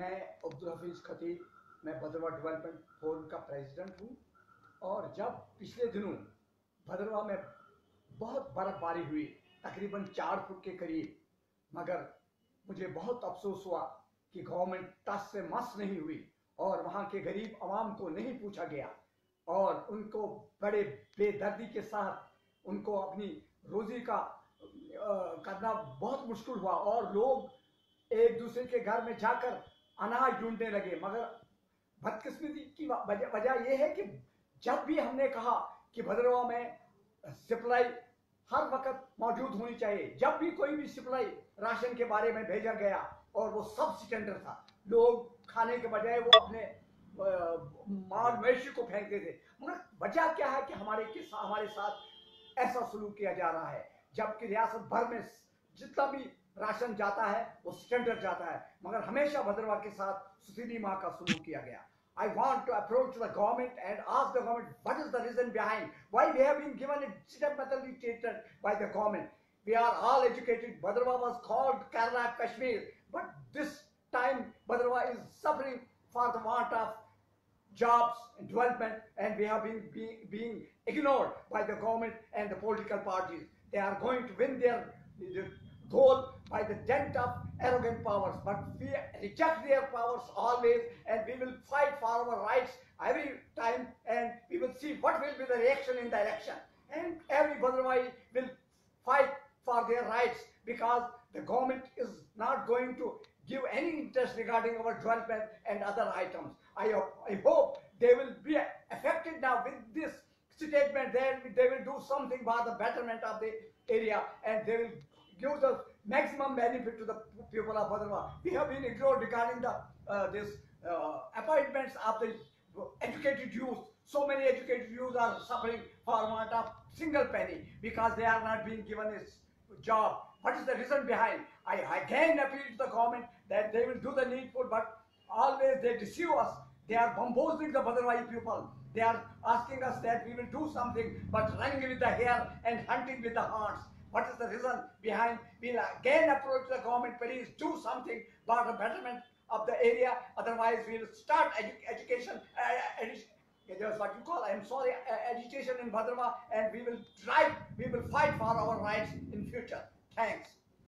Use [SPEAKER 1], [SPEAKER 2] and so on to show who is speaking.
[SPEAKER 1] मैं अब्दुल हफीज़ खतीब मैं भद्रवा development forum का प्रेसिडेंट हूँ और जब पिछले दिनों भद्रवा में बहुत बर्फबारी हुई तकरीबन चार फुट के करीब मगर मुझे बहुत अफसोस हुआ कि गवर्नमेंट टस से मस नहीं हुई और वहाँ के गरीब आवाम को नहीं पूछा गया और उनको बड़े बेदर्दी के साथ उनको अपनी रोजी का आ, करना बहुत मुश्किल हुआ और लोग एक दूसरे के घर में जाकर अनाज ढूँढने लगे, मगर बदकिस्मती की वजह यह है कि जब भी हमने कहा कि भद्रवा में सप्लाई हर वक्त मौजूद होनी चाहिए, जब भी कोई भी सप्लाई राशन के बारे में भेजा गया और वो सब स्टैंडर्ड था, लोग खाने के बजाय वो अपने माल मवेशी को फेंकते थे। मगर वजह क्या है कि हमारे के साथ हमारे साथ ऐसा सलूक किया जा रहा है, जबकि रियासत भर में जितना भी राशन जाता है वो स्टैंडर्ड जाता है मगर हमेशा भद्रवा के साथ सुशीली माँ का सलूक किया गया I want to approach the government and ask the government what is the reason behind why we have been given a systematically treated by the government. We are all educated. Bhadrava was called Kerala Kashmir, but this time Bhadrava is suffering for the want of jobs and development and we have been being, being ignored by the government and the political parties. They are going to win their, their goal by the dent of arrogant powers. But we reject their powers always and we will fight for our rights every time and we will see what will be the reaction in the election. And every Badrawai will fight for their rights because the government is not going to give any interest regarding our development and other items. I, I hope they will be affected now with this statement. Then they will do something for the betterment of the area and they will give the maximum benefit to the people of Bhadrava. We have been ignored regarding the uh, this uh, appointments of the educated youth. So many educated youth are suffering for want of single penny because they are not being given a job. What is the reason behind? I again appeal to the government that they will do the needful, but always they deceive us. They are bamboozling the Bhadravi people. They are asking us that we will do something, but running with the hair and hunting with the horns. What is the reason behind? We'll again approach the government, please do something about the betterment of the area. Otherwise, we'll start edu education, uh, that's what you call, I'm sorry, uh, education in Bhadrava, and we will drive, we will fight for our rights in future. Thanks.